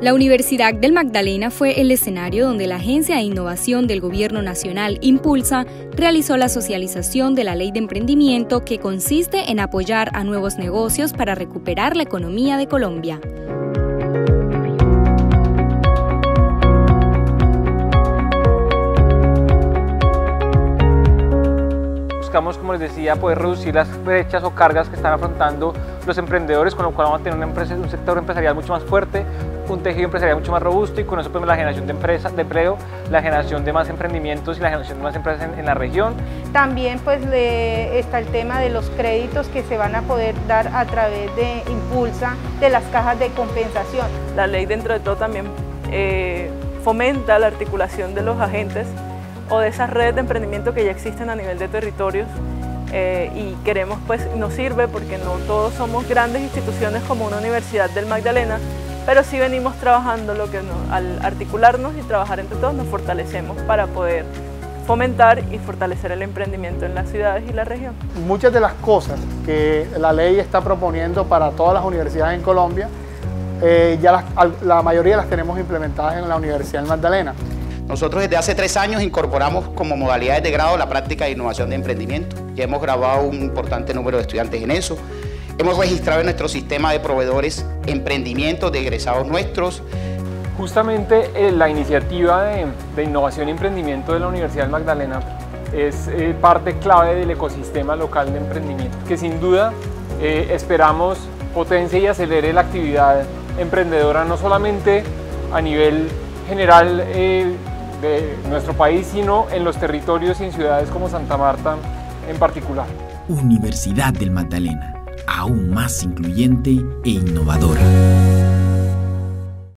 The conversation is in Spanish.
La Universidad del Magdalena fue el escenario donde la Agencia de Innovación del Gobierno Nacional Impulsa realizó la socialización de la ley de emprendimiento que consiste en apoyar a nuevos negocios para recuperar la economía de Colombia. buscamos, como les decía, poder reducir las brechas o cargas que están afrontando los emprendedores, con lo cual vamos a tener una empresa, un sector empresarial mucho más fuerte, un tejido empresarial mucho más robusto y con eso podemos la generación de, empresas, de empleo, la generación de más emprendimientos y la generación de más empresas en, la región. También pues está el tema de los créditos que se van a poder dar a través de Impulsa, de las cajas de compensación. La ley dentro de todo también eh, fomenta la articulación de los agentes o de esas redes de emprendimiento que ya existen a nivel de territorios eh, y queremos, pues nos sirve porque no todos somos grandes instituciones como una universidad del Magdalena, pero sí venimos trabajando lo que al articularnos y trabajar entre todos nos fortalecemos para poder fomentar y fortalecer el emprendimiento en las ciudades y la región. Muchas de las cosas que la ley está proponiendo para todas las universidades en Colombia, eh, ya la mayoría las tenemos implementadas en la Universidad del Magdalena. Nosotros desde hace tres años incorporamos como modalidades de grado la práctica de innovación de emprendimiento. Ya hemos grabado un importante número de estudiantes en eso. Hemos registrado en nuestro sistema de proveedores emprendimientos de egresados nuestros. Justamente eh, la iniciativa de, innovación y emprendimiento de la Universidad de Magdalena es eh, parte clave del ecosistema local de emprendimiento, que sin duda eh, esperamos potencie y acelere la actividad emprendedora no solamente a nivel general de nuestro país, sino en los territorios y en ciudades como Santa Marta en particular. Universidad del Magdalena, aún más incluyente e innovadora.